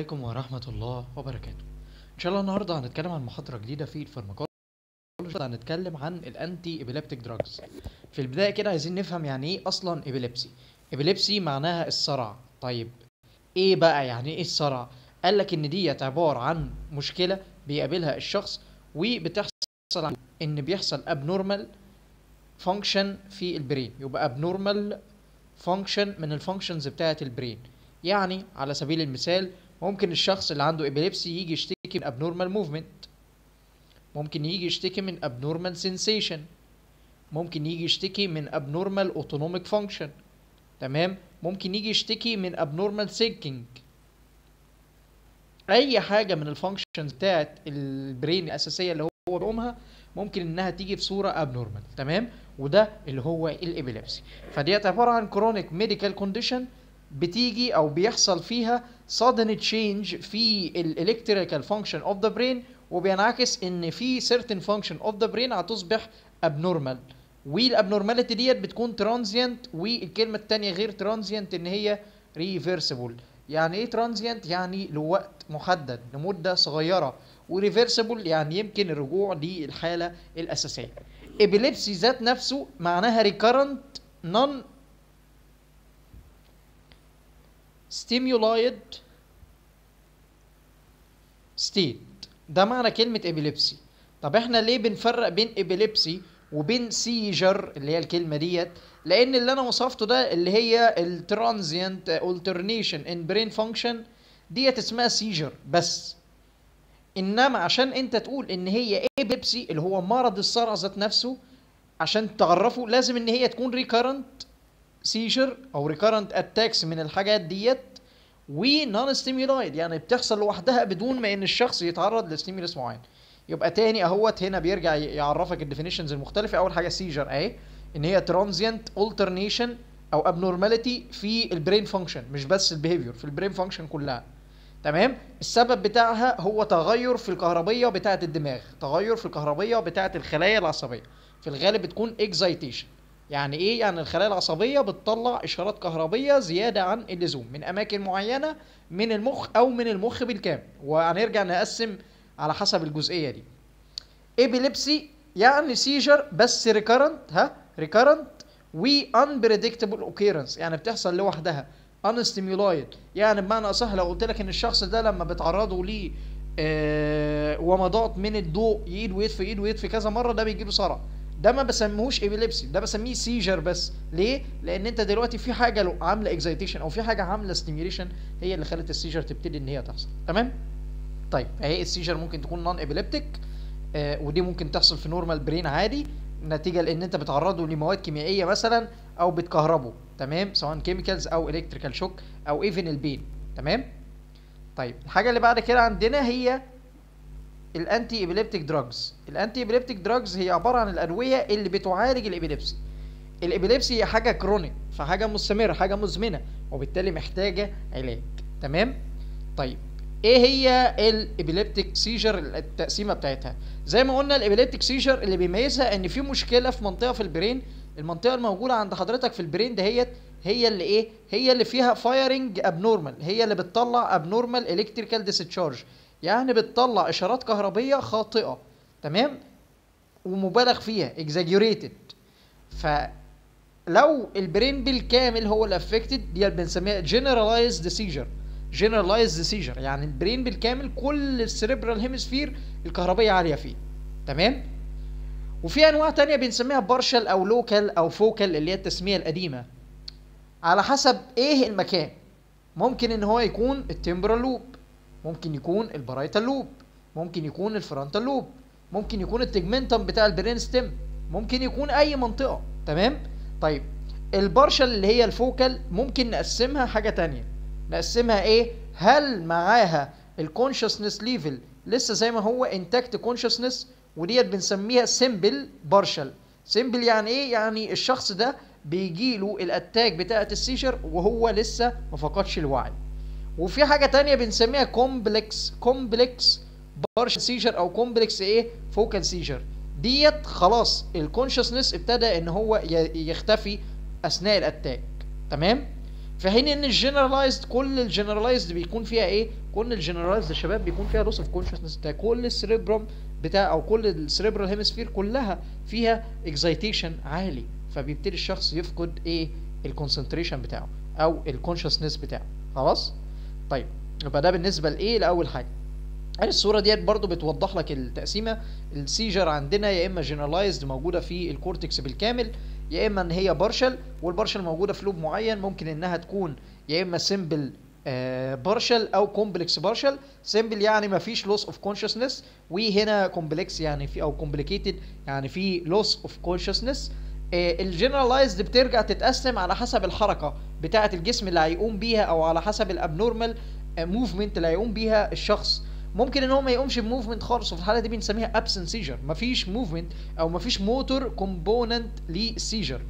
عليكم ورحمة الله وبركاته. إن شاء الله النهاردة هنتكلم عن محاضرة جديدة في ال pharmacology. هنتكلم عن ال antiepileptic drugs في البداية كده عايزين نفهم يعني إيه أصلا epilepsy epilepsy معناها الصرع. طيب إيه بقى يعني إيه الصرع؟ قال لك إن ديت عبارة عن مشكلة بيقابلها الشخص وبتحصل إن بيحصل abnormal function في ال brain يبقى abnormal function من ال functions بتاعة ال brain يعني على سبيل المثال ممكن الشخص اللي عنده epilepsy يجي يشتكي من abnormal movement. ممكن يجي يشتكي من abnormal sensation. ممكن يجي يشتكي من abnormal autonomic function. تمام؟ ممكن يجي يشتكي من abnormal thinking أي حاجة من ال functions بتاعت ال brain الأساسية اللي هو بيقومها ممكن إنها تيجي في صورة abnormal. تمام؟ وده اللي هو ال epilepsy فديت عبارة عن chronic medical condition بتيجي أو بيحصل فيها sudden change في ال electrical function of the brain وبينعكس إن في certain function of the brain هتصبح abnormal. وال abnormality ديت بتكون transient والكلمة الثانية غير transient إن هي reversible يعني إيه transient يعني لوقت محدد لمدة صغيرة. و reversible يعني يمكن الرجوع للحالة الأساسية. epilepsy ذات نفسه معناها recurrent non stimulated state ده معنى كلمة epilepsy طب إحنا ليه بنفرق بين epilepsy وبين seizure اللي هي الكلمة ديت؟ لأن اللي أنا وصفته ده اللي هي ال transient alternation in brain function ديت اسمها seizure بس إنما عشان أنت تقول إن هي epilepsy اللي هو مرض الصرع ذات نفسه عشان تعرفه لازم إن هي تكون recurrent seizure أو recurrent attacks من الحاجات ديت و non stimulated يعني بتحصل لوحدها بدون ما إن الشخص يتعرض ل stimulus معين. يبقى تاني أهوت هنا بيرجع يعرفك ال definitions المختلفة. أول حاجة seizure اهي إن هي transient alternation أو abnormality في ال brain function مش بس ال behavior في ال brain function كلها. تمام؟ السبب بتاعها هو تغير في الكهربية بتاعة الدماغ تغير في الكهربية بتاعة الخلايا العصبية. في الغالب بتكون excitation يعني إيه؟ يعني الخلايا العصبية بتطلع إشارات كهربية زيادة عن اللزوم من أماكن معينة من المخ أو من المخ بالكامل. وهنرجع نقسم على حسب الجزئية دي. epilepsy يعني seizure بس recurrent ها؟ recurrent و unpredictable occurrence. يعني بتحصل لوحدها. unstimulated. يعني بمعنى أصح لو قلت لك إن الشخص ده لما بتعرضوا ليه آه ومضات من الضوء يد ويطفي يد ويطفي كذا مرة ده بيجي له صرع ده ما بسميهوش epilepsy ده بسميه seizure بس. ليه؟ لأن أنت دلوقتي في حاجة عاملة excitation أو في حاجة عاملة stimulation هي اللي خلت ال seizure تبتدي إن هي تحصل. تمام؟ طيب أهي ال seizure ممكن تكون non epileptic آه ودي ممكن تحصل في normal brain عادي نتيجة لأن أنت بتعرضه لمواد كيميائية مثلا أو بتكهربه. تمام؟ سواء chemicals أو electrical shock أو even ال pain. تمام؟ طيب الحاجة اللي بعد كده عندنا هي ال anti epileptic drugs ال anti epileptic drugs هي عبارة عن الأدوية اللي بتعالج ال epilepsy. ال epilepsy هي حاجة chronic فحاجة مستمرة حاجة مزمنة وبالتالي محتاجة علاج. تمام؟ طيب إيه هي ال epileptic seizure التقسيمة بتاعتها؟ زي ما قلنا ال epileptic seizure اللي بيميزها إن في مشكلة في منطقة في ال brain المنطقة الموجودة عند حضرتك في ال brain دهيت هي اللي إيه؟ هي اللي فيها firing abnormal هي اللي بتطلع abnormal electrical discharge يعني بتطلع إشارات كهربية خاطئة تمام؟ ومبالغ فيها exaggerated. فلو ال brain بالكامل هو اللي affected دي بنسميها generalized seizure. generalized seizure يعني ال brain بالكامل كل ال cerebral hemisphere الكهربية عالية فيه تمام؟ وفي أنواع تانية بنسميها partial أو local أو focal اللي هي التسمية القديمة. على حسب إيه المكان ممكن إن هو يكون ال temporal lobe ممكن يكون ال parietal lobe ممكن يكون ال frontal lobe ممكن يكون ال tegmentum بتاع ال brain stem ممكن يكون أي منطقة تمام؟ طيب ال partial اللي هي ال focal ممكن نقسمها حاجة تانية. نقسمها إيه؟ هل معاها ال consciousness level لسه زي ما هو intact consciousness وديت بنسميها simple partial simple يعني إيه؟ يعني الشخص ده بيجي له ال attack بتاعة ال seizure وهو لسه ما فقدش الوعي. وفي حاجة تانية بنسميها complex complex partial seizure أو complex إيه؟ focal seizure ديت خلاص ال consciousness ابتدى إن هو يختفي أثناء ال attack تمام؟ في حين إن ال generalized كل ال generalized بيكون فيها إيه؟ كل ال generalized يا شباب بيكون فيها loss of consciousness بتاع كل ال cerebrum بتاع أو كل ال cerebral hemisphere كلها فيها excitation عالي. فبيبتدي الشخص يفقد إيه؟ ال concentration بتاعه أو ال consciousness بتاعه. خلاص؟ طيب يبقى ده بالنسبة لإيه؟ لأول حاجة. الصورة ديت برضو بتوضح لك التقسيمة؟ ال seizure عندنا يا إما generalized موجودة في ال cortex بالكامل يا إما إن هي partial وال partial موجودة في lobe معين ممكن إنها تكون يا إما simple partial أو complex partial simple يعني ما فيش loss of consciousness وهنا complex يعني في أو complicated يعني في loss of consciousness ال generalized بترجع تتقسم على حسب الحركة بتاعة الجسم اللي هيقوم بيها أو على حسب ال abnormal movement اللي هيقوم بيها الشخص. ممكن إن هو ما يقومش ب movement خالص وفي الحالة دي بنسميها absent seizure مفيش movement أو مفيش motor component لل seizure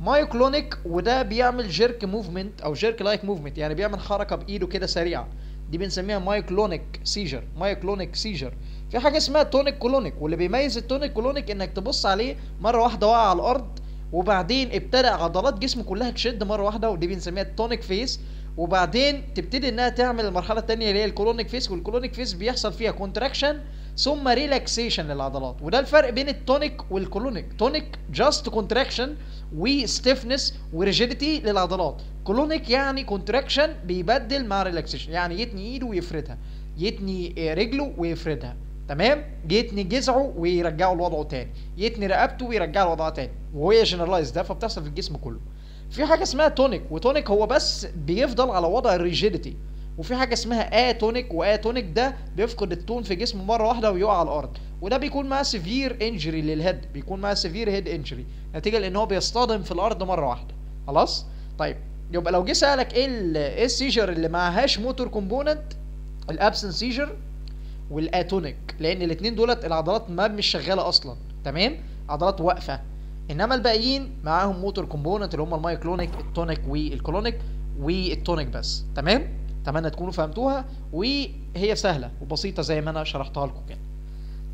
myoclonic وده بيعمل jerk movement أو jerk like movement يعني بيعمل حركة بإيده كده سريعة. دي بنسميها myoclonic seizure myoclonic seizure في حاجة اسمها tonic clonic واللي بيميز ال tonic clonic إنك تبص عليه مرة واحدة وقع على الأرض وبعدين ابتدى عضلات جسمه كلها تشد مرة واحدة ودي بنسميها ال tonic phase وبعدين تبتدي إنها تعمل المرحلة الثانية اللي هي ال clonic phase وال clonic phase بيحصل فيها contraction ثم relaxation للعضلات. وده الفرق بين التونيك والكولونيك تونيك جاست كونتراكشن وستيفنس وريجيديتي للعضلات. clonic يعني contraction بيبدل مع relaxation يعني يتني إيده ويفردها يتني رجله ويفردها. تمام؟ يتني جذعه ويرجعه لوضعه تاني. يتني رقبته ويرجعه لوضعه تاني. وهي generalized فبتحصل في الجسم كله. في حاجة اسمها tonic و tonic هو بس بيفضل على وضع ال rigidity وفي حاجة اسمها atonic و atonic ده بيفقد ال tone في جسمه مرة واحدة ويقع على الأرض. وده بيكون معاه severe injury لل head بيكون معاه severe head injury نتيجة لإن هو بيصطدم في الأرض مرة واحدة. خلاص؟ طيب يبقى لو جه سألك إيه إيه ال seizure اللي معهاش motor component ال absence seizure وال atonic لأن الاثنين دولت العضلات ما مش شغالة أصلا تمام؟ عضلات واقفة. إنما الباقيين معاهم motor component اللي هم ال myoclonic ال tonic وال clonic وال tonic بس تمام؟ أتمنى تكونوا فهمتوها وهي سهلة وبسيطة زي ما أنا شرحتها لكم كده.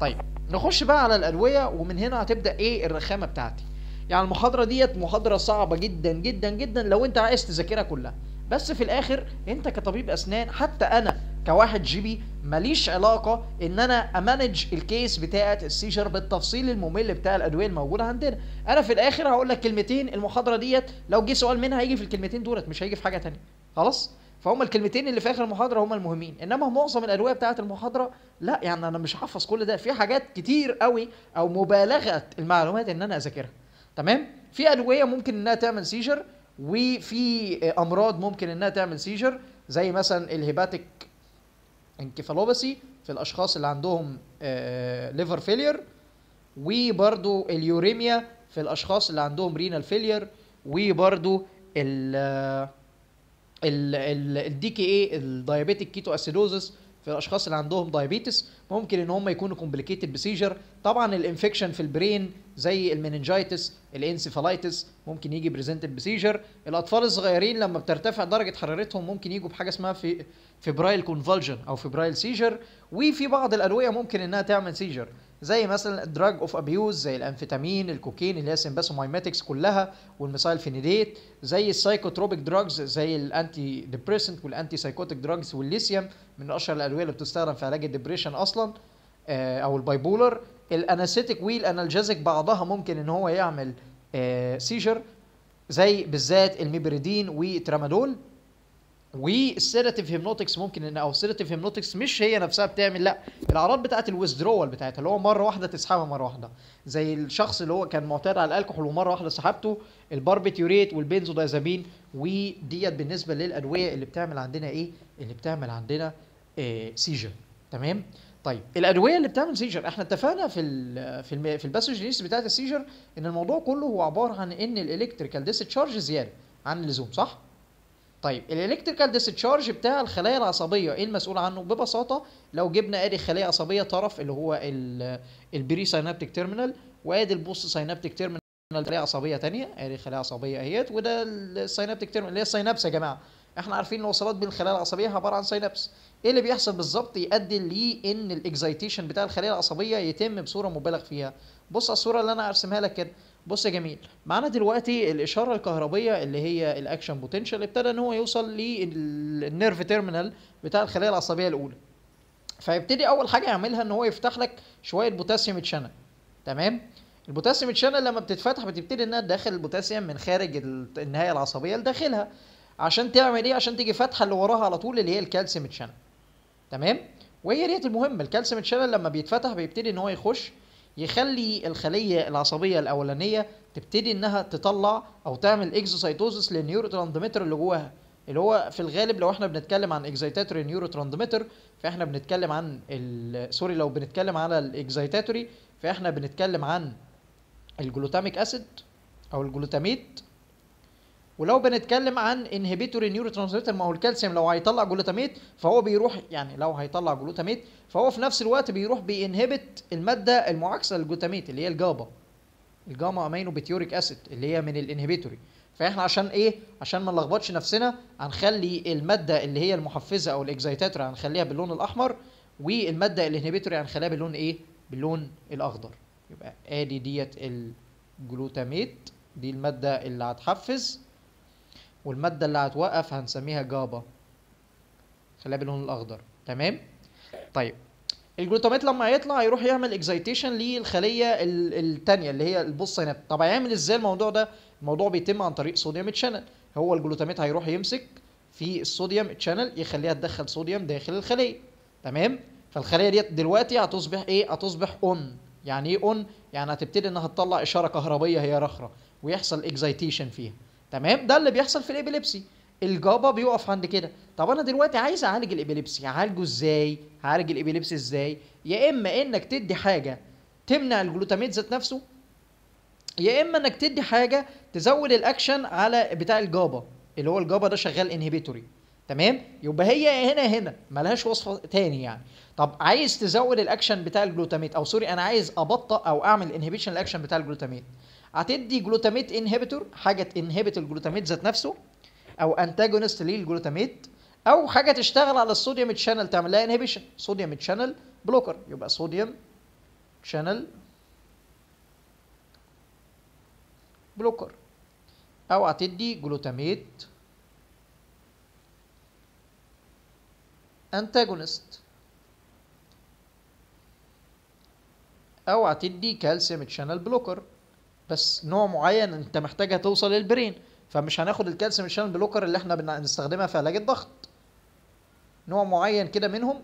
طيب نخش بقى على الأدوية ومن هنا هتبدأ إيه؟ الرخامة بتاعتي. يعني المحاضرة ديت محاضرة صعبة جدا جدا جدا لو أنت عايز تذاكرها كلها. بس في الآخر أنت كطبيب أسنان حتى أنا كواحد GP ماليش علاقة إن أنا أ manage ال case بتاعه ال seizure بالتفصيل الممل بتاع الادويه الموجوده عندنا. أنا في الآخر هقول لك كلمتين المحاضرة ديت لو جه سؤال منها هيجي في الكلمتين دولت مش هيجي في حاجة تانية. خلاص؟ فهم الكلمتين اللي في آخر المحاضرة هم المهمين. إنما معظم الأدوية بتاعه المحاضرة لا يعني أنا مش حافظ كل ده. في حاجات كتير قوي أو مبالغة المعلومات إن أنا أذاكرها. تمام؟ في أدوية ممكن إنها تعمل seizure وفي أمراض ممكن إنها تعمل seizure زي مثلا ال hepatic encephalopathy في الاشخاص اللي عندهم liver failure وبرضو ال uremia في الاشخاص اللي عندهم renal failure وبرضو ال DKA ال diabetic ketoacidosis في الأشخاص اللي عندهم diabetes ممكن إن هم يكونوا complicated ب seizure طبعا ال infection في ال brain زي ال meningitis ال encephalitis ممكن يجي presented ب seizure الأطفال الصغيرين لما بترتفع درجة حرارتهم ممكن يجوا بحاجة اسمها fe febrile convulsion أو febrile seizure وفي بعض الأدوية ممكن إنها تعمل seizure زي مثلا ال drug of abuse زي ال amphetamine ال cocaine اللي هي sympathomimetics كلها وال methylphenidate زي ال psychotropic drugs زي ال antidepressant وال antipsychotic drugs وال lithium من أشهر الأدوية اللي بتستخدم في علاج ال depression أصلا آه أو ال bipolar ال anesthetic وال analgesic بعضها ممكن إن هو يعمل آه seizure زي بالذات ال meperidine و tramadol. وال sedative hypnotics ممكن ان أو ال sedative hypnotics مش هي نفسها بتعمل لا. الأعراض بتاعت ال withdrawal بتاعتها اللي هو مرة واحدة تسحبها مرة واحدة. زي الشخص اللي هو كان معتاد على الكحول ومرة واحدة سحبته ال barbiturate وال benzodiazepine وديت بالنسبة للأدوية اللي بتعمل عندنا إيه؟ اللي بتعمل عندنا إيه seizure تمام؟ طيب الأدوية اللي بتعمل seizure إحنا اتفقنا في ال في الم... في ال pathogenesis بتاعت ال seizure إن الموضوع كله هو عبارة عن إن ال electrical discharge زيادة عن اللزوم صح؟ طيب ال electrical discharge بتاع الخلايا العصبية إيه المسؤول عنه؟ ببساطة لو جبنا ادي خليه عصبية طرف اللي هو ال presynaptic terminal وآدي ال postsynaptic terminal خليه عصبية ثانية ادي خليه عصبية أهيت وده ال synaptic terminal اللي هي ال synapse يا جماعة. إحنا عارفين الوصلات بين الخلايا العصبية عبارة عن synapse إيه اللي بيحصل بالظبط يؤدي لأن ال excitation بتاع الخلية العصبية يتم بصورة مبالغ فيها؟ بص على الصورة اللي أنا ارسمها لك كده. بص يا جميل معانا دلوقتي الإشارة الكهربية اللي هي ال action potential ابتدى إن هو يوصل لل nerve terminal بتاع الخلية العصبية الأولى. فيبتدي أول حاجة يعملها إن هو يفتح لك شوية potassium channel تمام؟ ال potassium channel لما بتتفتح بتبتدي إنها تدخل البوتاسيوم من خارج ال- النهاية العصبية لداخلها. عشان تعمل إيه؟ عشان تيجي فاتحة اللي وراها على طول اللي هي ال calcium channel تمام؟ وهي ديت المهم ال calcium channel لما بيتفتح بيبتدي إن هو يخش يخلي الخلية العصبية الأولانية تبتدي إنها تطلع أو تعمل exocytosis لل neurotransmitter اللي جواها. اللي هو في الغالب لو إحنا بنتكلم عن excitatory neurotransmitter فإحنا بنتكلم عن sorry لو بنتكلم على ال excitatory فإحنا بنتكلم عن ال glutamic acid أو ال glutamate ولو بنتكلم عن inhibitory neurotransmitter ما هو الكالسيوم لو هيطلع glutamate فهو بيروح يعني لو هيطلع glutamate فهو في نفس الوقت بيروح بي inhibit المادة المعاكسة لل glutamate اللي هي ال GABA ال gamma aminobutyric acid اللي هي من ال inhibitory فإحنا عشان إيه؟ عشان ما نلخبطش نفسنا هنخلي المادة اللي هي المحفزة أو ال excitatory هنخليها باللون الأحمر والمادة ال inhibitory هنخليها باللون إيه؟ باللون الأخضر. يبقى آدي ديت ال glutamate دي المادة اللي هتحفز. والمادة اللي هتوقف هنسميها GABA. خليها باللون الأخضر. تمام؟ طيب. ال glutamate لما هيطلع هيروح يعمل excitation للخلية ال- التانية اللي هي ال post synaptic طب هيعمل إزاي الموضوع ده؟ الموضوع بيتم عن طريق sodium channel هو ال glutamate هيروح يمسك في ال sodium channel يخليها تدخل صوديوم داخل الخلية. تمام؟ فالخلية ديت دلوقتي هتصبح إيه؟ هتصبح on يعني إيه on يعني هتبتدي إنها تطلع إشارة كهربية هي رخرة. ويحصل excitation فيها. تمام؟ ده اللي بيحصل في ال epilepsy. ال GABA بيقف عند كده. طب أنا دلوقتي عايز أعالج ال epilepsy. اعالجه إزاي؟ هعالج ال epilepsy إزاي؟ يا إما إنك تدي حاجة تمنع ال glutamate ذات نفسه يا إما إنك تدي حاجة تزود الأكشن على بتاع ال GABA اللي هو ال GABA ده شغال inhibitory تمام؟ يبقى هي هنا هنا ملهاش وصفه تاني يعني. طب عايز تزود الأكشن بتاع ال glutamate أو sorry أنا عايز ابطئ أو أعمل inhibition الاكشن بتاع ال glutamate هتدي glutamate inhibitor حاجة ت inhibit ال glutamate ذات نفسه أو antagonist لل glutamate أو حاجة تشتغل على ال sodium channel تعمل لها inhibition sodium channel blocker يبقى sodium channel blocker أو هتدي glutamate antagonist أو هتدي calcium channel blocker بس نوع معين انت محتاجها توصل لل brain. فمش هناخد ال calcium channel blocker اللي إحنا بنستخدمها في علاج الضغط. نوع معين كده منهم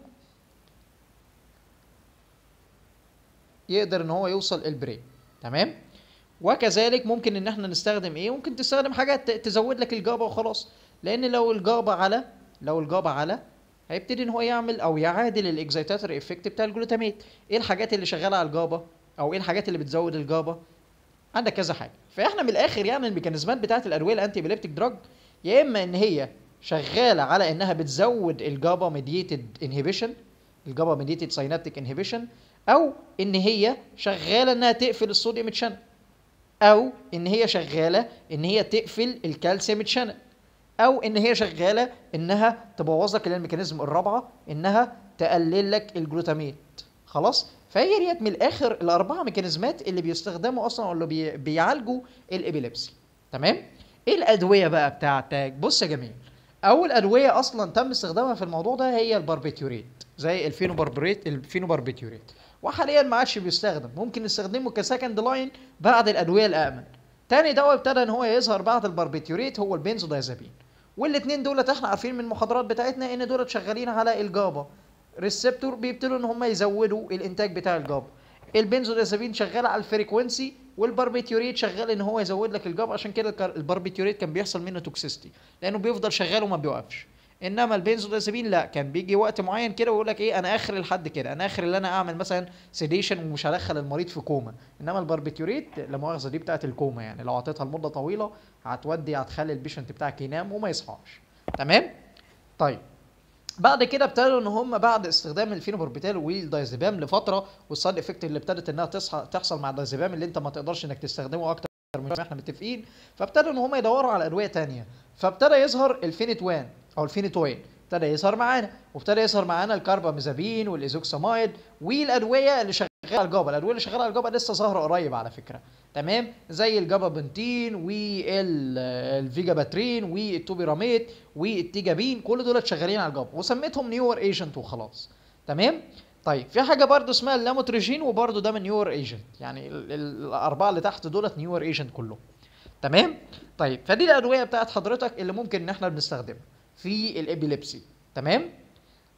يقدر ان هو يوصل ال brain. تمام؟ وكذلك ممكن ان إحنا نستخدم إيه؟ ممكن تستخدم حاجات تزود لك ال GABA وخلاص. لأن لو ال GABA على لو ال GABA على هيبتدي ان هو يعمل أو يعادل ال excitatory effect بتاع ال glutamate إيه الحاجات اللي شغالة على ال GABA أو إيه الحاجات اللي بتزود ال GABA عندك كذا حاجة. فإحنا من الآخر يعني الميكانيزمات بتاعت الأدوية ال antiepileptic drug يا اما إن هي شغالة على إنها بتزود ال GABA mediated inhibition ال GABA mediated synaptic inhibition أو إن هي شغالة إنها تقفل ال sodium channel أو إن هي شغالة إن هي تقفل ال calcium channel أو إن هي شغالة إنها تبوظ لك ال mechanism الرابعة إنها تقلل لك ال glutamate. خلاص؟ فهي ديت من الآخر الأربعة ميكانيزمات اللي بيستخدموا أصلا اللي بي بيعالجوا ال epilepsy. تمام؟ إيه الأدوية بقى بتاعتك؟ بص يا جميل. أول أدوية أصلا تم استخدامها في الموضوع ده هي الباربيتوريت زي الفينوباربريت ال phenobarbiturate وحاليا ما عادش بيستخدم. ممكن نستخدمه ك second line بعد الأدوية الامن تاني دواء ابتدى إن هو يظهر بعد الباربيتوريت هو البنزودايزابين. والاثنين دولت إحنا عارفين من المحاضرات بتاعتنا إن دولت شغالين على ال GABA receptor بيبتدوا إن هم يزودوا الإنتاج بتاع ال GABA البنزودازابين شغال على ال frequency والباربيتوريت شغال إن هو يزود لك ال GABA عشان كده الباربيتوريت كان بيحصل منه toxicity لأنه بيفضل شغال وما بيوقفش إنما البنزودازابين لا كان بيجي وقت معين كده ويقول لك إيه أنا آخر لحد كده. أنا آخر اللي أنا أعمل مثلا sedation ومش هدخل المريض في كوما. إنما الباربيتوريت لا مؤاخذة دي بتاعت الكوما يعني. لو اعطيتها لمدة طويلة هتودي هتخلي ال patient بتاعك ينام وما يصحاش. تمام؟ طيب. بعد كده ابتدوا إن هم بعد استخدام الفينوباربيتال والدايزيبام لفترة وال side effect اللي ابتدت إنها تصحى تحصل مع الدايزيبام اللي أنت ما تقدرش إنك تستخدمه أكتر من إحنا متفقين. فابتدوا إن هم يدوروا على أدوية تانية. فابتدى يظهر الفينيتوان أو الفينيتوين ابتدى يظهر معانا. وابتدى يظهر معانا الكارباميزابين وال ethosuximide والأدوية اللي شغاله على ال GABA الادويه اللي شغالة على ال GABA لسه ظاهرة قريب على فكرة. تمام؟ زي ال gabapentin وال vigabatrin وال topiramate وال tiagabine كل دول شغالين على ال GABA وسميتهم newer agent وخلاص تمام؟ طيب في حاجة برضو اسمها اللاموتريجين وبرضو ده من newer agent يعني ال- ال- الأربعة اللي تحت دولت newer agent كلهم. تمام؟ طيب فدي الأدوية بتاعت حضرتك اللي ممكن إن إحنا بنستخدمها في ال epilepsy. تمام؟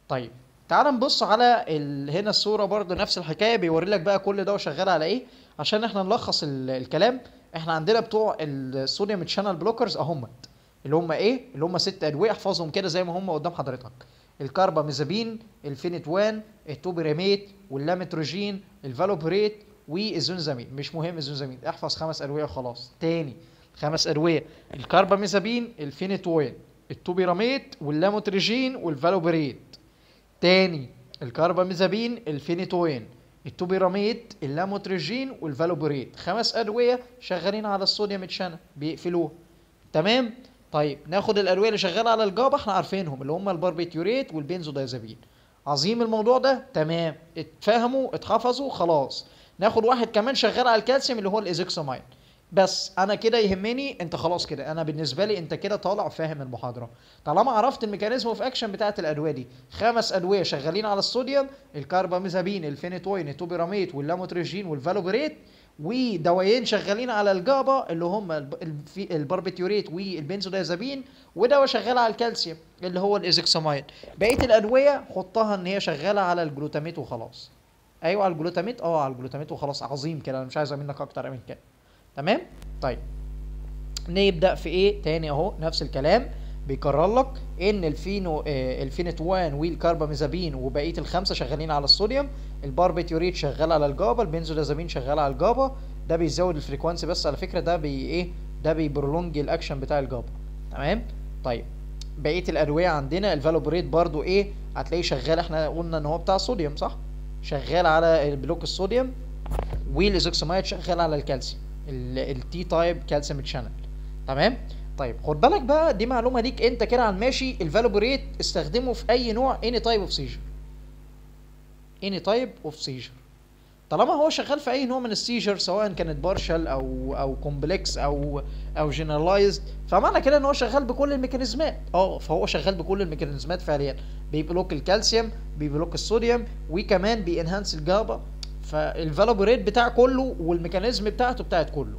طيب تعال نبص على ال... هنا الصورة برضو نفس الحكاية بيوري لك بقى كل ده وشغال على إيه؟ عشان إحنا نلخص ال... الكلام إحنا عندنا بتوع ال sodium channel blockers أهمت اللي هم إيه؟ اللي هم ست أدوية احفظهم كده زي ما هم قدام حضرتك. الكارباميزابين الفينيتوان ال topiramate واللامتروجين ال valproate وال zonisamide مش مهم ال zonisamide احفظ خمس أدوية وخلاص. تاني خمس أدوية الكارباميزابين الفينيتوان ال topiramate واللاموتريجين وال valproate. تاني الكارباميزابين الفينيتوين ال topiramate اللاموتريجين وال valproate خمس أدوية شغالين على ال sodium channel بيقفلوها. تمام؟ طيب ناخد الأدوية اللي شغالة على ال GABA إحنا عارفينهم اللي هم الباربيتيوريت والبنزودايزابين. عظيم الموضوع ده؟ تمام. اتفهموا اتحفظوا خلاص. ناخد واحد كمان شغال على الكالسيوم اللي هو ال ethosuximide بس أنا كده يهمني أنت خلاص كده. أنا بالنسبة لي أنت كده طالع فاهم المحاضرة. طالما عرفت ال mechanism of action بتاعت الأدوية دي. خمس أدوية شغالين على الصوديوم الكارباميزابين الفينيتوين ال topiramate واللاموتريجين وال valproate ودوايين شغالين على ال GABA اللي هم الباربيتيوريت والبنزودايزابين ودواء شغال على الكالسيوم اللي هو ال ethosuximide بقية الأدوية حطها إن هي شغالة على ال glutamate وخلاص. أيوه على ال glutamate. آه على ال glutamate وخلاص. عظيم كده. أنا مش عايز منك أكتر من كده. تمام؟ طيب. نبدأ في إيه؟ تاني أهو نفس الكلام. بيكرر لك إن ال pheno آه ال phenytoin وال carbamazepine وبقية الخمسة شغالين على الصوديوم. الباربيتيوريت شغال على الجابا البنزودازابين شغال على الجابا ده بيزود الفريكوانسي بس على فكرة ده بي إيه؟ ده بي prolong ال action بتاع ال GABA تمام؟ طيب. بقية الأدوية عندنا ال valproate برضو إيه؟ هتلاقيه شغال إحنا قلنا إن هو بتاع صوديوم صح؟ شغال على ال block الصوديوم. وال ethosuximide شغال على الكالسيوم. ال T type calcium channel تمام؟ طيب خد بالك بقى دي معلومة ليك انت كده على الماشي ال valproate استخدمه في أي نوع any type of seizure any type of seizure طالما هو شغال في أي نوع من ال seizure سواء كانت partial أو أو complex أو أو generalized فمعنى كده إن هو شغال بكل ال mechanismات. آه فهو شغال بكل ال mechanismات فعليا. بي block الكالسيوم بي block الصوديوم وكمان بي enhance ال GABA فال valproate بتاع كله وال mechanism بتاعته بتاعت كله.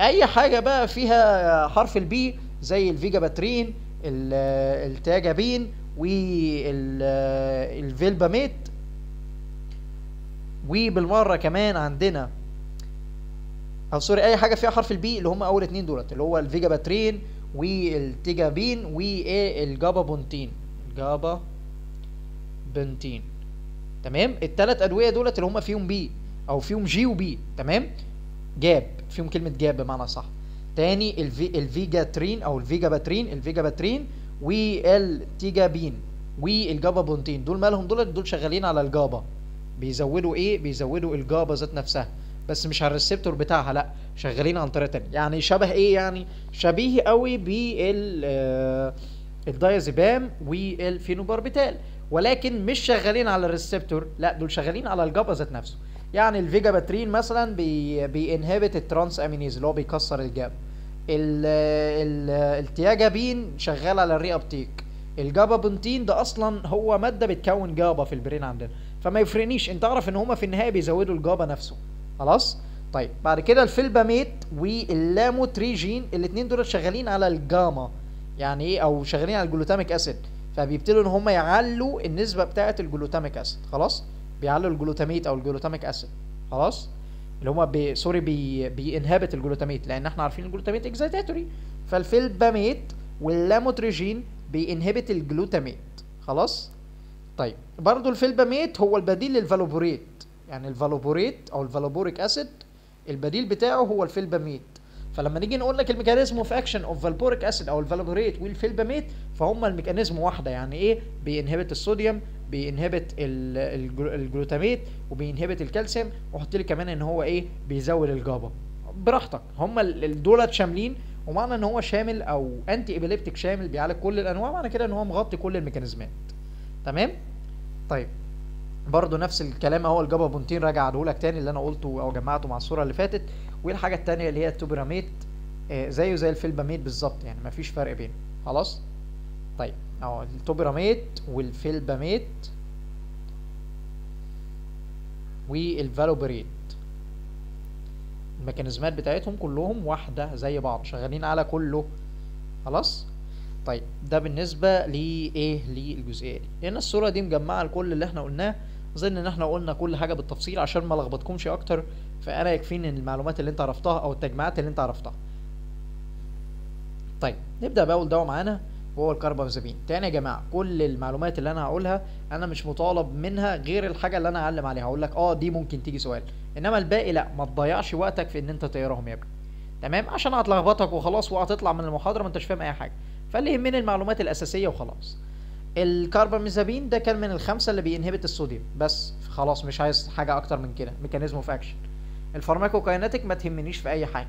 أي حاجة بقى فيها حرف ال B زي ال vigabatrin ال- ال tiagabine وال felbamate وبالمره كمان عندنا أو sorry أي حاجة فيها حرف ال B اللي هم أول اتنين دولت اللي هو ال vigabatrin وال tiagabine وال gabapentin ال gabapentin تمام؟ الثلاث أدوية دولت اللي هم فيهم B أو فيهم G و B تمام؟ GAB فيهم كلمة GAB بمعنى صح. تاني الفي الفيجاترين أو الفيجاباترين الفيجاباترين والتيجابين والجابا بونتين. دول مالهم؟ دول دول شغالين على ال GABA. بيزودوا إيه؟ بيزودوا ال GABA ذات نفسها. بس مش على ال receptor بتاعها لأ شغالين عن طريقه تانية. يعني شبه إيه؟ يعني شبيه قوي بال آه، ال diazepam وال phenobarbital ولكن مش شغالين على ال receptor لا دول شغالين على ال GABA ذات نفسه. يعني ال vigabatrin مثلا بي بي inhibit ال transaminase اللي هو بيكسر ال GABA. ال ال ال tiagabine شغال على ال reuptake. ال gabapentin ده أصلا هو مادة بتكون GABA في ال brain عندنا. فما يفرقنيش أنت اعرف إن هما في النهاية بيزودوا ال GABA نفسه. خلاص؟ طيب بعد كده ال felbamate وال lamotrigine الاثنين دول شغالين على الجاما. يعني إيه؟ أو شغالين على ال glutamic acid. فبيبتدوا إن هم يعلوا النسبة بتاعه ال glutamic acid. خلاص؟ بيعلوا ال glutamate أو ال glutamic acid. خلاص؟ اللي هما بي sorry بي بي inhibit ال glutamate لأن إحنا عارفين الجلوتاميت اكزايتاتوري فالفيلباميت واللاموتريجين بينهبت الجلوتاميت. خلاص؟ طيب. برضو الفيلباميت هو البديل للفالوبوريت. يعني الفالوبوريت أو الفالوبوريك أسيد البديل بتاعه هو ال felbamate. فلما نيجي نقول لك الميكانيزم اوف اكشن اوف فالبوريك اسيد أو الفالوبوريت والفيلباميت فهم الميكانيزم واحدة. يعني إيه؟ بينهبت الصوديوم بينهبت ال- الجلو- الجلوتاميت وبينهبت الكالسيوم. وحط لي كمان إن هو إيه؟ بيزود ال GABA براحتك. هم دولت شاملين ومعنى إن هو شامل أو antiepileptic شامل بيعالج كل الأنواع. معنى كده إن هو مغطي كل ال mechanismات. تمام؟ طيب. برضه نفس الكلام أهو ال gabapentin راجع لك تاني اللي أنا قلته أو جمعته مع الصورة اللي فاتت. والحاجة التانية اللي هي ال topiramate آه زيه زي ال felbamate بالظبط يعني مفيش فرق بينهم خلاص؟ طيب أهو التوبراميت والفيلباميت والفالوبريت الميكانيزمات بتاعتهم كلهم واحدة زي بعض شغالين على كله. خلاص؟ طيب ده بالنسبة لإيه؟ للجزئية دي. هنا الصورة دي مجمعة لكل اللي إحنا قلناه. اظن ان إحنا قلنا كل حاجة بالتفصيل عشان ما لخبطكمش أكتر. فانا يكفيني المعلومات اللي انت عرفتها أو التجميعات اللي انت عرفتها؟ طيب نبدأ بأول دواء معانا وهو الكربامازepine تاني يا جماعة كل المعلومات اللي أنا هقولها أنا مش مطالب منها غير الحاجة اللي أنا اعلم عليها. هقول لك آه دي ممكن تيجي سؤال. إنما الباقي لا ما تضيعش وقتك في إن أنت تقراهم يا ابني. تمام؟ عشان هتلخبطك وخلاص وهتطلع من المحاضرة ما انتش فاهم أي حاجة. فاللي يهمني المعلومات الأساسية وخلاص. ال carbamazepine ده كان من الخمسة اللي بي inhibit الصوديوم. بس خلاص مش عايز حاجة أكتر من كده. mechanism of action ال pharmacokinetic ما تهمنيش في أي حاجة.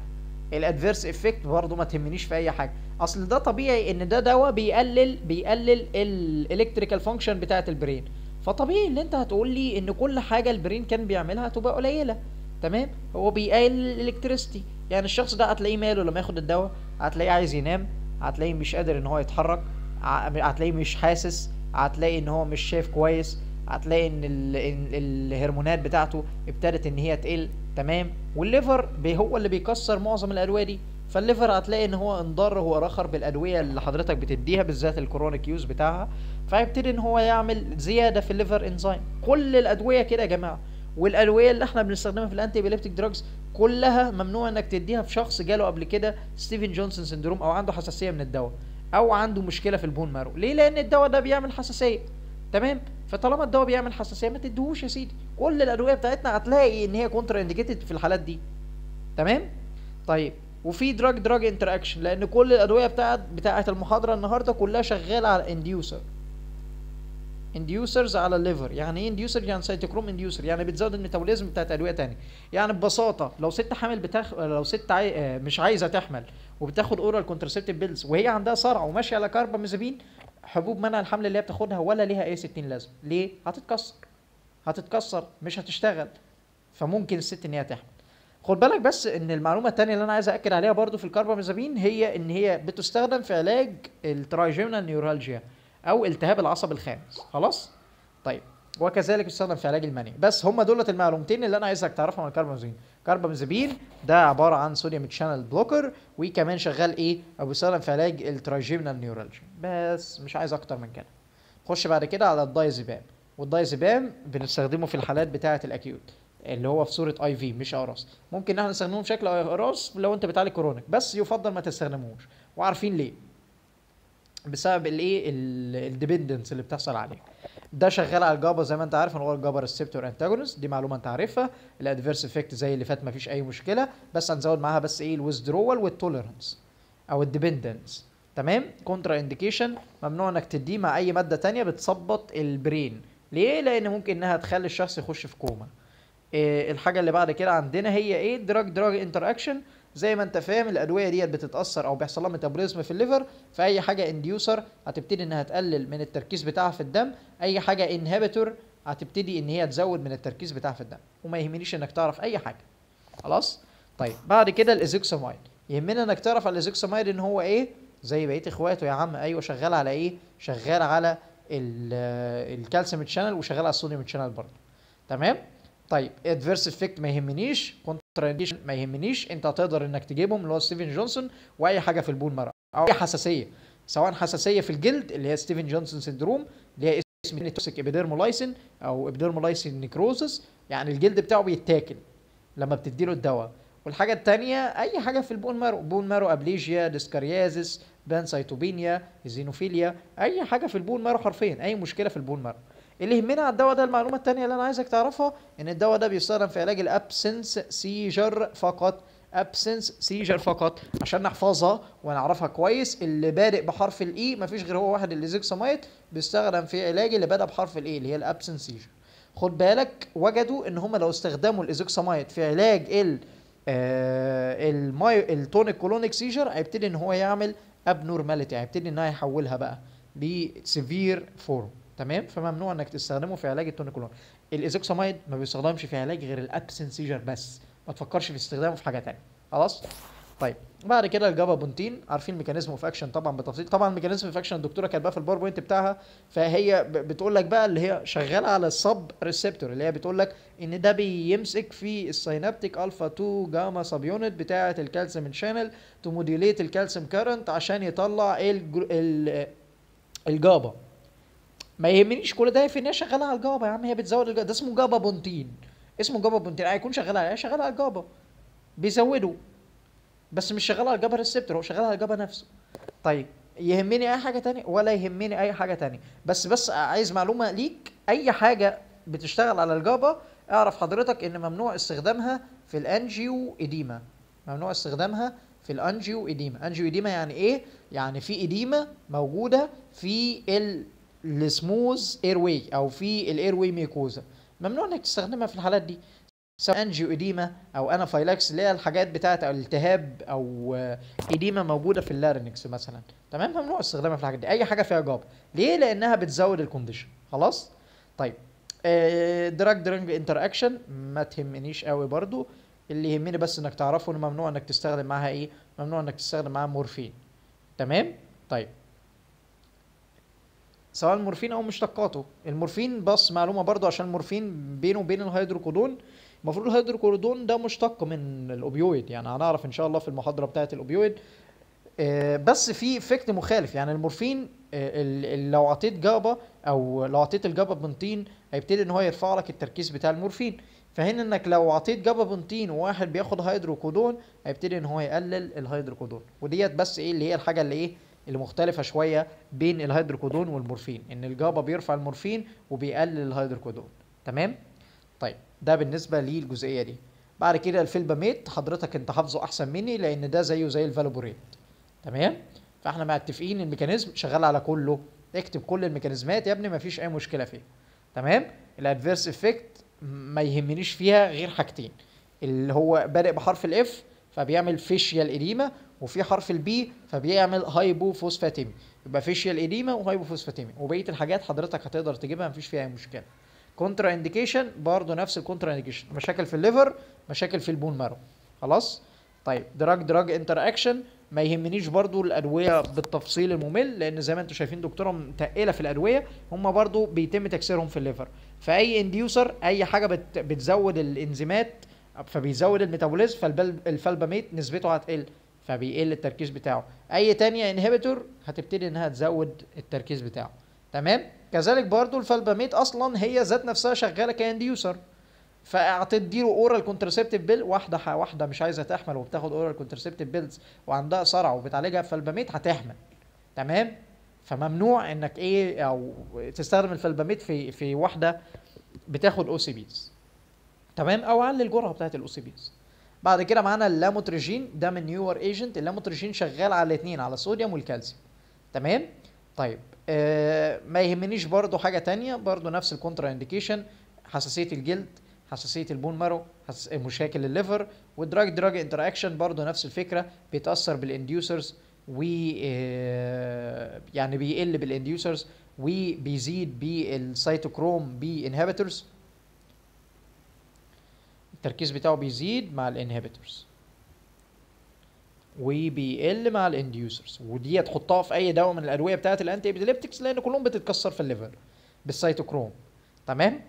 ال adverse effect برضه ما تهمنيش في أي حاجة. أصل ده طبيعي إن ده دواء بيقلل بيقلل ال electrical function بتاعة ال brain فطبيعي إن أنت هتقول لي إن كل حاجة ال brain كان بيعملها هتبقى قليلة. تمام؟ هو بيقلل ال electricity يعني الشخص ده هتلاقيه ماله لما ياخد الدواء؟ هتلاقيه عايز ينام. هتلاقيه مش قادر إن هو يتحرك. هتلاقيه مش حاسس هتلاقي إن هو مش شايف كويس هتلاقي إن ال ال الهرمونات بتاعته ابتدت إن هي تقل. تمام؟ وال liver هو اللي بيكسر معظم الأدوية دي. فال liver هتلاقي إن هو انضر هو رخر بالأدوية اللي حضرتك بتديها بالذات ال chronic use بتاعها. فيبتدي إن هو يعمل زيادة في ال liver enzyme. كل الأدوية كده يا جماعة. والأدوية اللي إحنا بنستخدمها في ال antiepileptic drugs كلها ممنوع إنك تديها في شخص جاله قبل كده Stevens-Johnson syndrome أو عنده حساسية من الدواء. أو عنده مشكلة في ال bone marrow. ليه؟ لأن الدواء ده بيعمل حساسية. تمام؟ فطالما الدواء بيعمل حساسية ما تديهوش يا سيدي. كل الأدوية بتاعتنا هتلاقي إن هي contraindicated في الحالات دي. تمام؟ طيب. وفي drug drug interaction لأن كل الأدوية بتاعت بتاعت المحاضرة النهارده كلها شغالة على inducer inducers على ال liver يعني إيه inducer يعني cytochrome inducer يعني بتزود ال metabolism بتاعت أدوية تانية. يعني ببساطة لو ست حامل بتاخ... لو ست عاي... مش عايزة تحمل وبتاخد oral contraceptive pills وهي عندها صرع وماشية على carbamazepine حبوب منع الحمل اللي هي بتاخدها ولا ليها أي 60 لازمة. ليه؟ هتتكسر. هتتكسر مش هتشتغل. فممكن الست إن هي تحمل. خد بالك بس إن المعلومة الثانية اللي أنا عايز اكد عليها برضو في ال carbamazepine هي إن هي بتستخدم في علاج ال trigeminal neuralgia أو التهاب العصب الخامس. خلاص؟ طيب. وكذلك يستخدم في علاج ال mania بس هم دولت المعلومتين اللي أنا عايزك تعرفهم عن ال carbamazepine carbamazepine ده عبارة عن sodium channel blocker وكمان شغال إيه؟ أو بيستخدم في علاج ال trigeminal neuralgia بس مش عايز أكتر من كده. خش بعد كده على ال diazepam. وال diazepam بنستخدمه في الحالات بتاعة ال acute اللي هو في صورة IV مش اقراص ممكن إحنا نستخدمه بشكل اقراص لو أنت بتعالج chronic بس يفضل ما تستخدموش. وعارفين ليه؟ بسبب الايه ال dependence اللي بتحصل عليه. ده شغال على ال GABA زي ما أنت عارف إن هو ال GABA receptor antagonist دي معلومة أنت عارفها. ال adverse effect زي اللي فات مفيش أي مشكلة. بس هنزود معاها بس إيه؟ ال withdrawal وال tolerance أو ال dependence تمام؟ contraindication ممنوع إنك تديه مع أي مادة تانية بتثبط ال brain ليه؟ لأن ممكن إنها تخلي الشخص يخش في كوما. إيه الحاجة اللي بعد كده عندنا هي إيه؟ drug drug interaction زي ما انت فاهم الأدوية ديت بتتأثر أو بيحصل لها metabolism في ال liver فأي حاجة inducer هتبتدي إنها تقلل من التركيز بتاعها في الدم أي حاجة inhibitor هتبتدي إن هي تزود من التركيز بتاعها في الدم وما يهمنيش إنك تعرف أي حاجة. خلاص؟ طيب بعد كده ال ethosuximide يهمنا إنك تعرف على ال ethosuximide إن هو إيه؟ زي بقية إخواته يا عم أيوه شغال على إيه؟ شغال على ال calcium channel وشغال على ال sodium channel برضه. تمام؟ طيب adverse effect ما يهمنيش contraindication ما يهمنيش. انت هتقدر انك تجيبهم اللي هو Stevens Johnson وأي حاجة في ال bone marrow أو أي حساسية. سواء حساسية في الجلد اللي هي Stevens Johnson syndrome اللي هي اسم toxic epidermolysis أو epidermolysis necrosis يعني الجلد بتاعه بيتاكل لما بتديله الدواء. والحاجة الثانية أي حاجة في ال bone marrow bone marrow aplasia dyscrasias pancytopenia eosinophilia أي حاجة في ال bone marrow حرفيا. أي مشكلة في ال bone marrow. اللي يهمنا على الدواء ده المعلومة الثانية اللي أنا عايزك تعرفها إن الدواء ده بيستخدم في علاج ال absence seizure فقط. absence seizure فقط عشان نحفظها ونعرفها كويس. اللي بادئ بحرف ال E مفيش غير هو واحد ال ethosuximide بيستخدم في علاج اللي بدا بحرف ال A اللي هي ال absence seizure. خد بالك وجدوا إن هم لو استخدموا ال ethosuximide في علاج ال آه الماي ال tonic clonic seizure هيبتدي إن هو يعمل abnormality هيبتدي إن هو يحولها بقى ل severe form تمام؟ فممنوع إنك تستخدمه في علاج ال tonic clonic ال ethosuximide ما بيستخدمش في علاج غير ال absence seizure بس. ما تفكرش في استخدامه في حاجة تانية. خلاص؟ طيب. بعد كده ال gabapentin. عارفين mechanism of action طبعا بالتفصيل. طبعا mechanism of action الدكتورة كاتباه في ال PowerPoint بتاعها. فهي بتقول لك بقى اللي هي شغالة على ال sub receptor اللي هي بتقول لك إن ده بيمسك في ال synaptic alpha 2 gamma subunit بتاعة ال calcium channel to modulate ال calcium current عشان يطلع. ال GABA. ما يهمنيش كل ده هي شغالة على ال GABA يا عم. هي بتزود ال GABA ده اسمه gabapentin. اسمه gabapentin. هيكون شغال على إيه؟ شغال على ال GABA بيزوده. بس مش شغال على ال GABA receptor هو شغال على ال GABA نفسه. طيب يهمني أي حاجة تانية؟ ولا يهمني أي حاجة تانية. بس بس عايز معلومة ليك. أي حاجة بتشتغل على ال GABA اعرف حضرتك إن ممنوع استخدامها في ال angioedema. ممنوع استخدامها في ال angioedema. angioedema يعني إيه؟ يعني في edema موجودة في ال ال smooth airway أو في ال airway mucosa ممنوع إنك تستخدمها في الحالات دي. سواء angioedema أو anaphylaxis اللي هي الحاجات بتاعت التهاب أو آه، edema موجودة في ال larynx مثلا. تمام؟ ممنوع استخدامها في الحاجات دي. أي حاجة فيها GABA. ليه؟ لأنها بتزود ال condition خلاص؟ طيب. drug drug interaction ما تهمنيش قوي برضو. اللي يهمني بس إنك تعرفه ان ممنوع إنك تستخدم معاها إيه؟ ممنوع إنك تستخدم معاها مورفين تمام؟ طيب. سواء المورفين أو مشتقاته. المورفين بس معلومة برضو عشان المورفين بينه وبين ال hydrocodone. المفروض ال hydrocodone ده مشتق من ال opioid يعني هنعرف إن شاء الله في المحاضرة بتاعة ال opioid. آه، بس في effect مخالف يعني المورفين آه، لو عطيت GABA أو لو عطيت ال gabapentin هيبتدي إن هو يرفع لك التركيز بتاع المورفين. فهنا إنك لو عطيت gabapentin وواحد بياخد hydrocodone هيبتدي إن هو يقلل ال hydrocodone. وديت بس إيه اللي هي الحاجة اللي إيه اللي مختلفه شوية بين ال hydrocodone والمورفين إن ال GABA بيرفع المورفين وبيقلل ال hydrocodone. تمام؟ طيب ده بالنسبة للجزئية دي. بعد كده ال felbamate حضرتك أنت حافظه أحسن مني لأن ده زيه زي ال valproate تمام؟ فإحنا متفقين ال mechanism شغال على كله. اكتب كل الميكانيزمات يا ابني مفيش أي مشكلة فيها. تمام؟ ال adverse effect ما يهمنيش فيها غير حاجتين اللي هو بادئ بحرف ال F فبيعمل facial edema وفي حرف ال P فبيعمل hypophosphatemia يبقى facial edema و hypophosphatemia وبقية الحاجات حضرتك هتقدر تجيبها مفيش فيها أي مشكلة. contraindication برضه نفس ال contraindication مشاكل في ال liver مشاكل في ال bone marrow خلاص؟ طيب drug drug interaction ما يهمنيش برضو الأدوية بالتفصيل الممل لأن زي ما أنتم شايفين دكتوره متقله في الأدوية هم برضو بيتم تكسيرهم في ال liver. فأي inducer أي حاجة بت بتزود الإنزيمات فبيزود ال metabolism فال felbamate نسبته هتقل. فبيقل التركيز بتاعه. أي تانية inhibitor هتبتدي إنها تزود التركيز بتاعه. تمام؟ كذلك برضو ال felbamate أصلا هي ذات نفسها شغالة ك inducer فهتديله oral contraceptive pill واحدة واحدة مش عايزة تحمل وبتاخد oral contraceptive pills وعندها صرع وبتعالجها ب felbamate هتحمل. تمام؟ فممنوع إنك إيه أو تستخدم ال felbamate في في واحدة بتاخد OCPs تمام؟ أو علي الجرعه بتاعت ال OCPs بعد كده معانا اللاموتريجين ده من newer agent. ال lamotrigine شغال على الاثنين على الصوديوم والكالسيوم. تمام؟ طيب آه ما يهمنيش برضو حاجة تانية برضو نفس ال contraindication حساسية الجلد حساسية ال bone marrow حساس... مشاكل ال liver وال drug drug interaction برضو نفس الفكرة بيتأثر بال inducers و آه، يعني بيقل بال inducers وبيزيد بال cytochrome ب inhibitors التركيز بتاعه بيزيد مع ال inhibitors وبيقل مع ال inducers. ودي تحطها في أي دواء من الأدوية بتاعت ال antiepileptics لأن كلهم بتتكسر في ال liver بالسيتوكروم تمام؟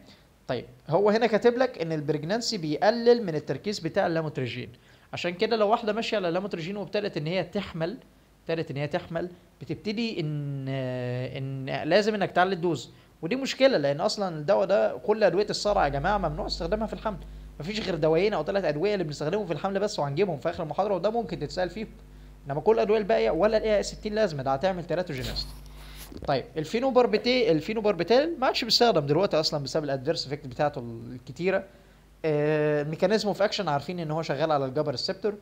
طيب هو هنا كاتب لك إن ال pregnancy بيقلل من التركيز بتاع اللاموتريجين. عشان كده لو واحدة ماشية على اللاموتريجين وابتدت إن هي تحمل ابتدت إن هي تحمل بتبتدي إن إن لازم إنك تعلي ال dose. ودي مشكلة لأن أصلا الدواء ده كل أدوية الصرع يا جماعة ممنوع استخدامها في الحمل. مفيش غير دوايين أو ثلاث أدوية اللي بنستخدمهم في الحمل بس وهنجيبهم في آخر المحاضرة وده ممكن تتسأل فيهم. إنما كل الادويه الباقية ولا اس 60 لازمة ده هتعمل teratogenicity طيب ال phenobarbi- ال phenobarbital ما عادش بيستخدم دلوقتي أصلا بسبب ال adverse effect بتاعته الكتيرة. ال mechanism of action عارفين إن هو شغال على ال GABA receptor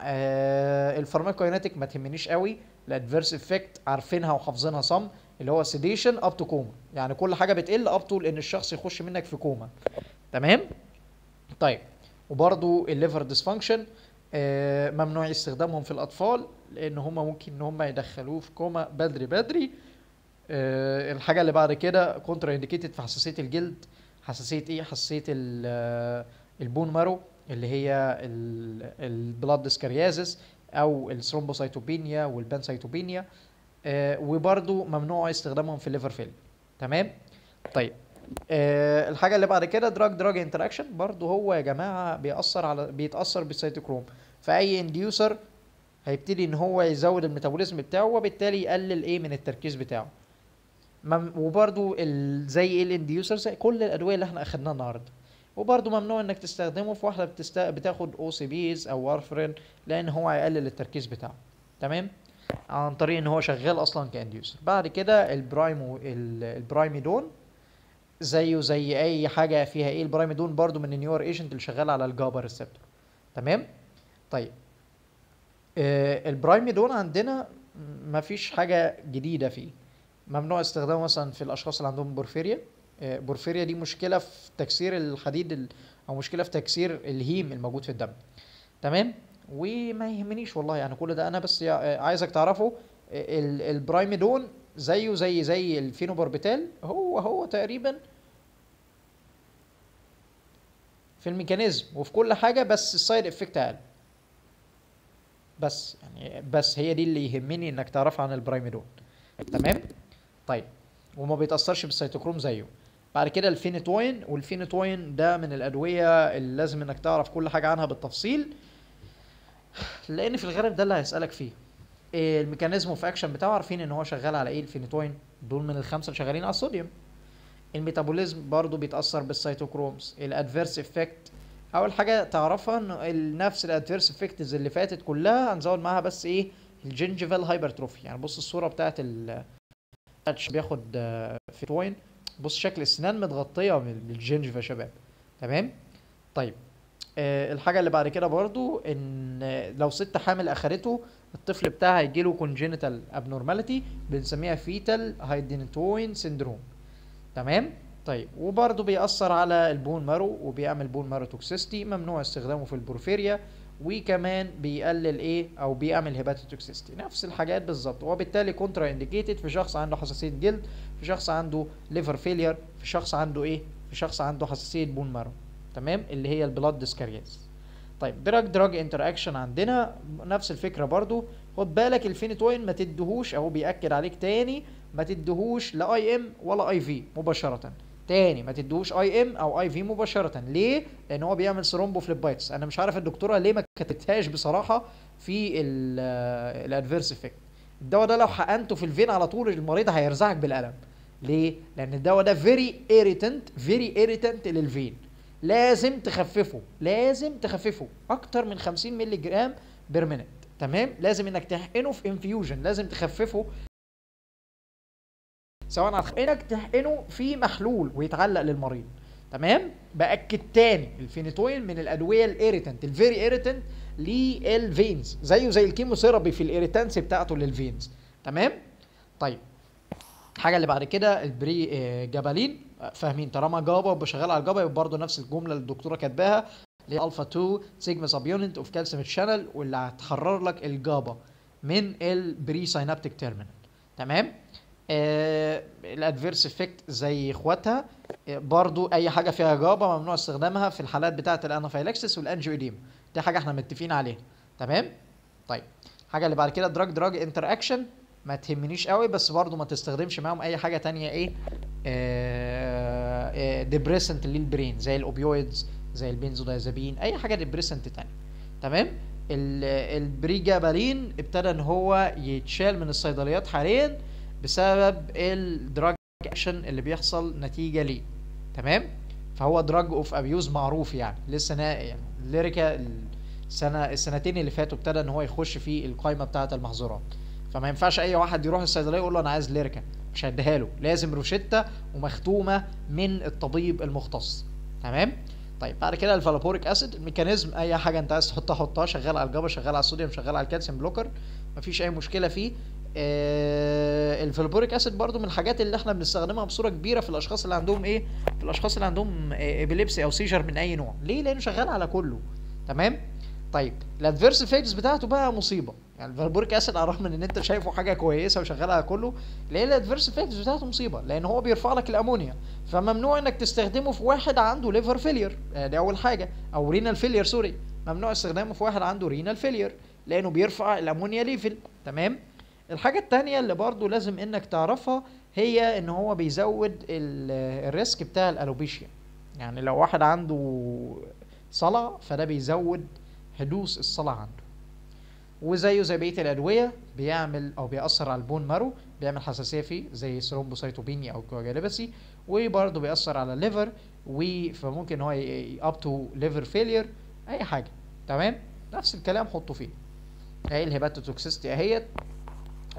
آه ال pharmacokinetics ما تهمنيش قوي. ال adverse effect عارفينها وحافظينها صم اللي هو sedation up to coma يعني كل حاجة بتقل up to ان الشخص يخش منك في كوما تمام؟ طيب وبرضو ال liver dysfunction ممنوع استخدامهم في الأطفال لأن هم ممكن إن هم يدخلوه في كوما بدري بدري. آه، الحاجة اللي بعد كده contraindicated في حساسية الجلد حساسية إيه؟ حساسية آه، ال bone marrow اللي هي ال blood dyscrasias أو ال thrombocytopenia وال pancytopenia آه، وبرضو ممنوع استخدامهم في ال liver fail- تمام؟ طيب آه، الحاجة اللي بعد كده drug drug interaction برضو هو يا جماعة بيأثر على بيتأثر بالسيتوكروم فأي inducer هيبتدي إن هو يزود ال metabolism بتاعه وبالتالي يقلل إيه من التركيز بتاعه. وبرضو. زي إيه زي كل الأدوية اللي إحنا أخدناها النهارده. وبرضو ممنوع إنك تستخدمه في واحدة بتست... بتاخد OCPs أو warfarin لأن هو هيقلل التركيز بتاعه. تمام؟ عن طريق إن هو شغال أصلا ك inducer بعد كده ال primo- ال- ال primidone زيه زي أي حاجة فيها إيه. ال primidone برضو من ال newer agent اللي شغال على ال GABA receptor. تمام؟ طيب. آه ال primidone عندنا م- مفيش حاجة جديدة فيه. ممنوع استخدامه مثلا في الأشخاص اللي عندهم بورفيريا. آه بورفيريا دي مشكلة في تكسير الحديد ال- أو مشكلة في تكسير ال heme الموجود في الدم. تمام؟ وما يهمنيش والله. يعني كل ده أنا بس يع- عايزك تعرفه. ال- ال primidone زيه زي زي الفينوباربيتال هو هو تقريبا في ال mechanism وفي كل حاجة بس ال side effect أقل. بس يعني بس هي دي اللي يهمني إنك تعرفها عن ال primidone. تمام؟ طيب. وما بيتأثرش بالسيتوكروم زيه. بعد كده ال phenytoin وال phenytoin ده من الأدوية اللي لازم إنك تعرف كل حاجة عنها بالتفصيل. لأن في الغالب ده اللي هيسألك فيه. ال mechanism of action بتاعه عارفين إن هو شغال على إيه؟ الفينيتوين. دول من الخمسة اللي شغالين على الصوديوم. ال metabolism برضو بيتأثر بال cytochromes. ال adverse effect أول حاجة تعرفها ان نفس ال adverse effects اللي فاتت كلها هنزود معاها بس إيه؟ ال gingival hypertrophy. يعني بص الصورة بتاعت ال بياخد آه، فيتوين بص شكل السنان متغطية بال- بال gingiva يا شباب. تمام؟ طيب آه، الحاجة اللي بعد كده برضو إن آه، لو ست حامل اخدته الطفل بتاعها هيجيله congenital abnormality بنسميها fetal hydantoin syndrome تمام؟ طيب وبرضه بيأثر على ال bone marrow وبيعمل bone marrow toxicity ممنوع استخدامه في البورفيريا وكمان بيقلل إيه؟ أو بيعمل hepatotoxicity. نفس الحاجات بالظبط. وبالتالي contraindicated في شخص عنده حساسية جلد في شخص عنده liver failure في شخص عنده إيه؟ في شخص عنده حساسية bone marrow. تمام؟ اللي هي ال blood dyscrasias طيب drug drug interaction عندنا نفس الفكرة برضو خد بالك الفينيتوين ما تدهوش أهو بيأكد عليك تاني ما تدهوش لا IM ولا IV مباشرة. تاني ما تدهوش IM أو IV مباشرة. ليه؟ لأن هو بيعمل thrombophlebitis أنا مش عارف الدكتورة ليه ما كتبتهاش بصراحة في ال adverse effect الدواء ده لو حقنته في ال vein على طول المريض هيرزعك بالقلم ليه؟ لأن الدواء ده very irritant very irritant لل vein. لازم تخففه لازم تخففه أكتر من 50 مللي جرام per تمام؟ لازم إنك تحقنه في infusion لازم تخففه سواء على انك تحقنه في محلول ويتعلق للمريض. تمام؟ بأكد تاني الفينيتوين من الأدوية ال irritant ال very irritant لل veins زيه زي ال chemotherapy في ال irritance بتاعته لل veins تمام؟ طيب الحاجة اللي بعد كده ال pre- آه، gabalin آه، فاهمين طالما GABA وشغال على ال GABA يبقى برضه نفس الجملة اللي الدكتورة كاتباها اللي الفا 2 sigma subunit of calcium channel واللي هتحرر لك ال GABA من ال presynaptic terminal تمام؟ ال adverse effect زي إخواتها آه برضو أي حاجة فيها GABA ممنوع استخدامها في الحالات بتاعة ال anaphylaxis وال angioedema دي حاجة إحنا متفقين عليها. تمام؟ طيب. الحاجة اللي بعد كده drug drug interaction ما تهمنيش قوي بس برضو ما تستخدمش معاهم أي حاجة تانية إيه؟ depressant لل brain زي ال opioids زي البنزودايزابين أي حاجة depressant تانية. تمام؟ ال- البريجابالين ابتدى إن هو يتشال من الصيدليات حاليا بسبب ال drug addiction اللي بيحصل نتيجة ليه. تمام؟ فهو drug of abuse معروف يعني. لسه يعني Lyrica السنة السنتين اللي فاتوا ابتدى إن هو يخش في القائمه بتاعة المحظورات. فما ينفعش أي واحد يروح الصيدلية يقول له أنا عايز Lyrica مش هيديها له. لازم روشتة ومختومة من الطبيب المختص. تمام؟ طيب بعد كده ال valproic acid ال mechanism أي حاجة أنت عايز تحطها حطها شغال على ال GABA شغال على الصوديوم شغال على ال calcium blocker مفيش أي مشكلة فيه. آه ال valproic acid برضو من الحاجات اللي إحنا بنستخدمها بصورة كبيرة في الأشخاص اللي عندهم إيه؟ في الأشخاص اللي عندهم epilepsy أو seizure من أي نوع. ليه؟ لأنه شغال على كله. تمام؟ طيب ال adverse effects بتاعته بقى مصيبة. يعني ال valproic acid على الرغم من إن أنت شايفه حاجة كويسة وشغال على كله لأن ال adverse effects بتاعته مصيبة. لأن هو بيرفع لك الأمونيا. فممنوع إنك تستخدمه في واحد عنده liver failure دي أول حاجة. أو renal failure sorry ممنوع استخدامه في واحد عنده renal failure لأنه بيرفع ال ammonia level تمام؟ الحاجة الثانية اللي برضو لازم إنك تعرفها هي إن هو بيزود ال risk بتاع ال alopecia. يعني لو واحد عنده صلع فده بيزود حدوث الصلع عنده. وزيه زي بقية الأدوية بيعمل أو بيأثر على ال bone marrow بيعمل حساسية فيه زي thrombocytopenia أو coagulopathy وبرضه بيأثر على ال liver فممكن هو up to liver failure أي حاجة. تمام؟ نفس الكلام حطه فيه اهي ال hepatotoxicity أهيت.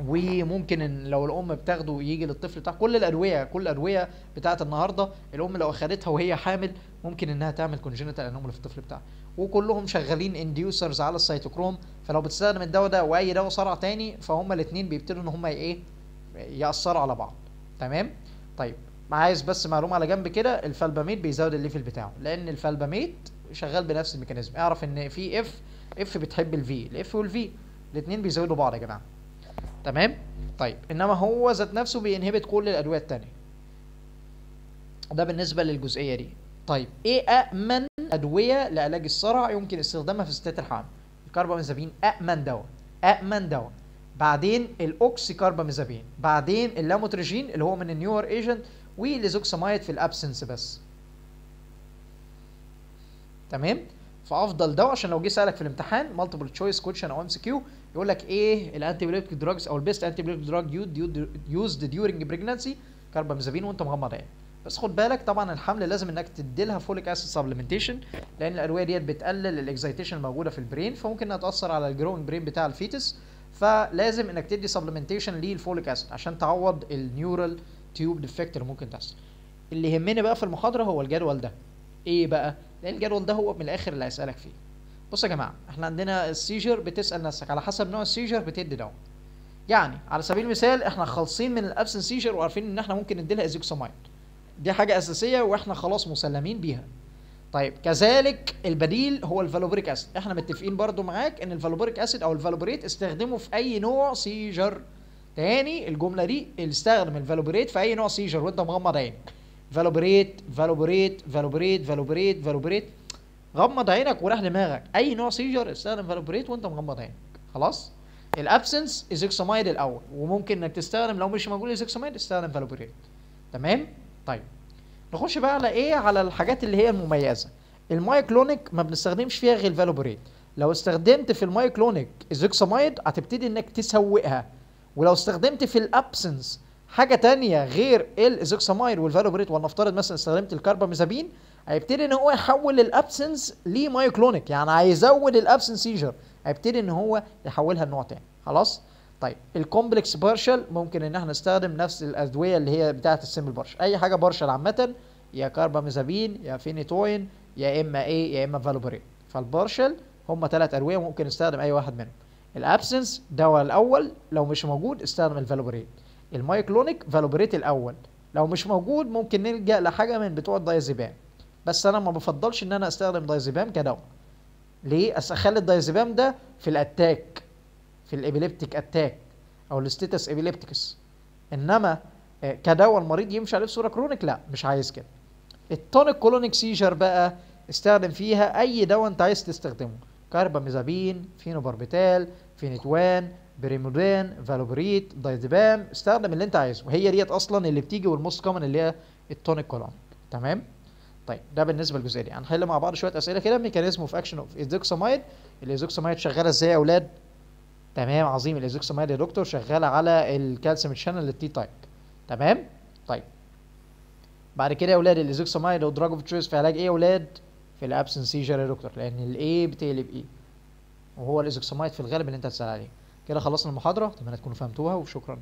وممكن إن لو الأم بتاخده يجي للطفل بتاع كل الأدوية كل الادويه بتاعت النهارده الأم لو أخدتها وهي حامل ممكن إنها تعمل congenital anomaly في الطفل بتاعها. وكلهم شغالين inducers على السيتوكروم فلو بتستخدم الدواء ده وأي دواء صرع تاني فهم الاثنين بيبتدوا إن هم إيه يأثروا على بعض. تمام؟ طيب عايز بس معلومة على جنب كده ال felbamate بيزود ال level بتاعه لأن ال felbamate شغال بنفس ال mechanism. اعرف إن V F F بتحب ال V ال F وال V الاثنين بيزودوا بعض يا جماعة. تمام؟ طيب إنما هو ذات نفسه بي inhibit كل الأدوية التانية. ده بالنسبة للجزئية دي. طيب إيه امن أدوية لعلاج الصرع يمكن استخدامها في ستات الحمل الكربامازابين امن دواء. امن دواء. بعدين ال oxcarbazepine بعدين اللاموتريجين اللي هو من ال newer agent وال ethosuximide في ال absence بس. تمام؟ فأفضل دواء عشان لو جه سألك في الامتحان multiple choice question أو MCQ يقول لك إيه ال antiepileptic drugs أو ال best antiepileptic drug used during pregnancy carbamazepine وأنت مغمض عين. بس خد بالك طبعا الحمل لازم إنك تدي لها folic acid supplementation لأن الادويه ديت بتقلل ال excitation الموجودة في ال brain فممكن إنها تأثر على ال growing brain بتاع ال fetus. فلازم إنك تدي supplementation لل folic acid عشان تعوض ال neural tube defect اللي ممكن تحصل. اللي يهمني بقى في المحاضرة هو الجدول ده. إيه بقى لأن الجدول ده هو من الآخر اللي هيسألك فيه. بص يا جماعة إحنا عندنا ال seizure بتسأل نفسك على حسب نوع ال seizure بتدي دواء. يعني على سبيل المثال إحنا خالصين من ال absence seizure وعارفين إن إحنا ممكن ندي لها ethosuximide دي حاجة أساسية وإحنا خلاص مسلمين بيها. طيب كذلك البديل هو ال valproic acid. إحنا متفقين برضو معاك إن ال valproic acid أو ال valproate استخدمه في أي نوع seizure. تاني الجملة دي استخدم ال valproate في أي نوع seizure وانت مغمض عينك valproate valproate valproate valproate valproate. غمض عينك وراح دماغك. أي نوع seizure استخدم valproate وأنت مغمض عينك. خلاص؟ ال absence ethosuximide الأول وممكن إنك تستخدم لو مش موجود ethosuximide استخدم valproate تمام؟ طيب. نخش بقى على إيه؟ على الحاجات اللي هي المميزة. ال myoclonic ما بنستخدمش فيها غير ال valproate لو استخدمت في ال myoclonic ethosuximide هتبتدي إنك تسوءها. ولو استخدمت في ال absence حاجة تانية غير ال ethosuximide وال valproate ولنفترض مثلا استخدمت الكربامازابين هيبتدي إن هو يحول ال absence ل myoclonic يعني هيزود ال absence seizure هيبتدي إن هو يحولها لنوع تاني. خلاص؟ طيب ال complex partial ممكن إن إحنا نستخدم نفس الأدوية اللي هي بتاعة ال simple partial أي حاجة partial عامة يا كربامازابين يا فينيتوين يا إما إيه يا إما valproate فال partial هم ثلاث أدوية ممكن نستخدم أي واحد منهم. ال absence دواء الأول لو مش موجود استخدم ال valproate ال myoclonic valproate الأول. لو مش موجود ممكن نلجأ لحاجة من بتوع الدايزيبام بس أنا ما بفضلش ان أنا استخدم دايزيبام كدواء ليه؟ اخلي الدايزيبام ده في ال attack في ال epileptic attack أو ال status epilepticus. إنما كدواء المريض يمشي عليه بصورة chronic لا مش عايز كده. ال tonic clonic seizure بقى استخدم فيها أي دواء أنت عايز تستخدمه. carbamazepine phenobarbital phenytoin primidone valproate diazepam استخدم اللي أنت عايزه. وهي ديت أصلا اللي بتيجي وال most common اللي هي ال tonic clonic. تمام؟ طيب ده بالنسبة للجزئية دي. هنحل مع بعض شوية أسئلة كده. mechanism of action of ethosuximide ال ethosuximide شغالة إزاي يا أولاد؟ تمام عظيم. ال ethosuximide يا دكتور شغالة على ال calcium channel ال T type تمام؟ طيب. بعد كده يا أولاد ال ethosuximide أو drug of choice في علاج إيه يا أولاد؟ في ال absence seizure يا دكتور. لأن الاي بتقلب إيه وهو ال ethosuximide في الغالب اللي أنت هتسأل عليه. كده خلصنا المحاضرة. أتمنى تكونوا فهمتوها وشكرا.